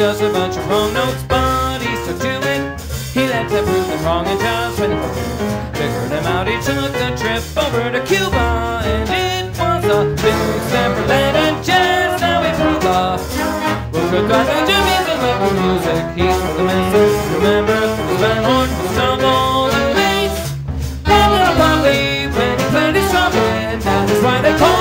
just a bunch of wrong notes. But he stuck to it. He let them prove them wrong, and just when they figured him out, he took a trip over to Cuba, and it was a big step for And jazz. Now we prove us. Well, good God, don't you music, like the music. He's for the masses. Remember, the Van Horn was stumble, and bass. Little Bobby when he played his trumpet, that's why they call